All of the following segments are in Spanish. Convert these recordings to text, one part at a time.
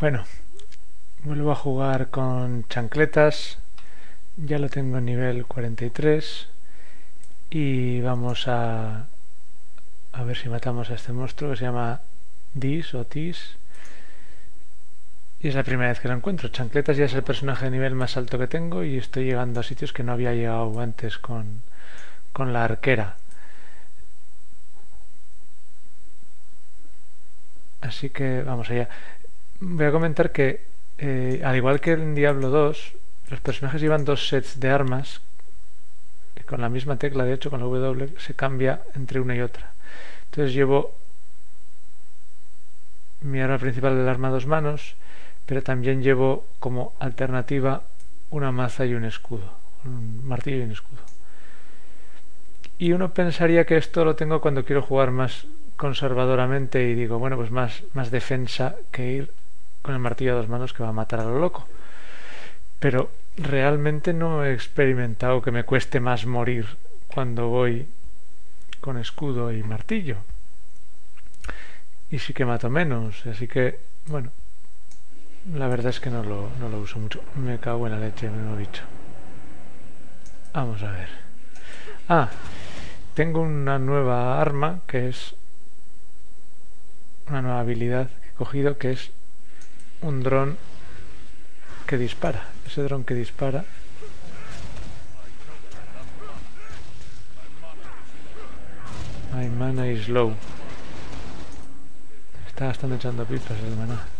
Bueno, vuelvo a jugar con chancletas. Ya lo tengo en nivel 43. Y vamos a, a ver si matamos a este monstruo que se llama Dis o Tis. Y es la primera vez que lo encuentro. Chancletas ya es el personaje de nivel más alto que tengo y estoy llegando a sitios que no había llegado antes con, con la arquera. Así que vamos allá. Voy a comentar que eh, al igual que en Diablo 2, los personajes llevan dos sets de armas con la misma tecla, de hecho con la W se cambia entre una y otra. Entonces llevo mi arma principal del arma a dos manos, pero también llevo como alternativa una maza y un escudo, un martillo y un escudo. Y uno pensaría que esto lo tengo cuando quiero jugar más conservadoramente y digo, bueno, pues más, más defensa que ir con el martillo a dos manos que va a matar a lo loco. Pero realmente no he experimentado que me cueste más morir cuando voy con escudo y martillo. Y sí que mato menos, así que, bueno, la verdad es que no lo, no lo uso mucho. Me cago en la leche, me lo he dicho. Vamos a ver. Ah, tengo una nueva arma que es una nueva habilidad que he cogido que es un dron que dispara. Ese dron que dispara My mana is low. Está gastando echando pipas el maná.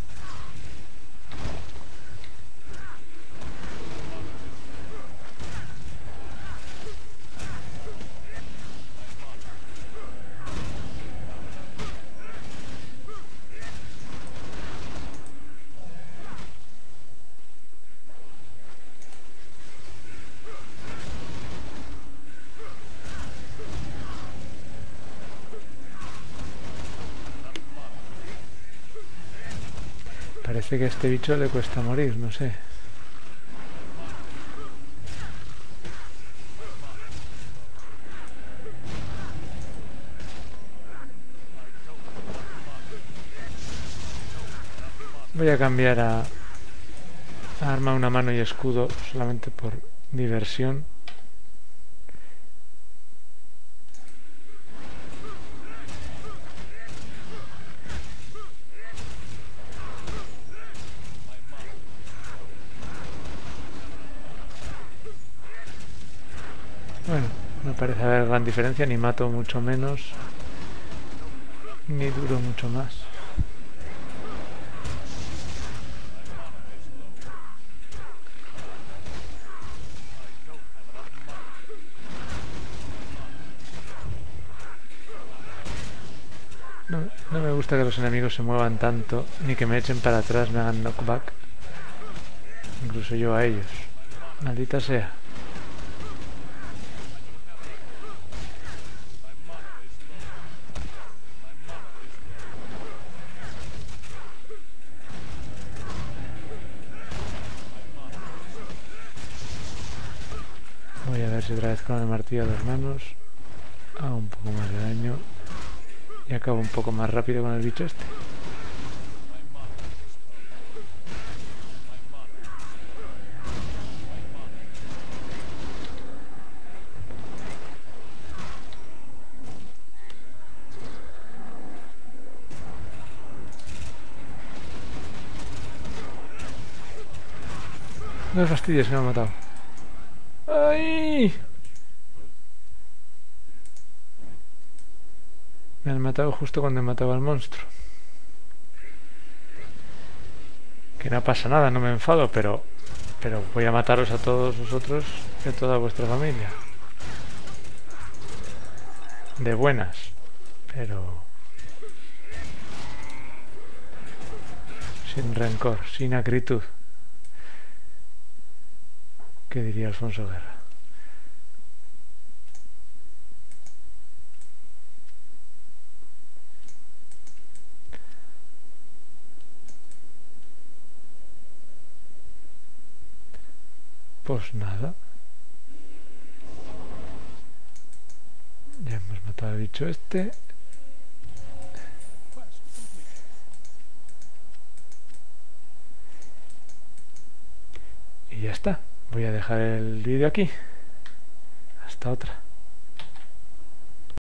Parece que a este bicho le cuesta morir, no sé. Voy a cambiar a, arma una mano y escudo solamente por diversión. Bueno, no parece haber gran diferencia, ni mato mucho menos, ni duro mucho más. No, no me gusta que los enemigos se muevan tanto, ni que me echen para atrás, me hagan knockback. Incluso yo a ellos. Maldita sea. Voy a ver si otra vez con el martillo a dos manos hago un poco más de daño y acabo un poco más rápido con el bicho este. No fastidies, me ha matado. ¡Ay! Me han matado justo cuando he matado al monstruo. Que no pasa nada, no me enfado, pero... Pero voy a mataros a todos vosotros y a toda vuestra familia. De buenas. Pero... Sin rencor, sin acritud. ¿Qué diría Alfonso Guerra? Pues nada. Ya hemos matado al bicho este. Y ya está. Voy a dejar el vídeo aquí. Hasta otra.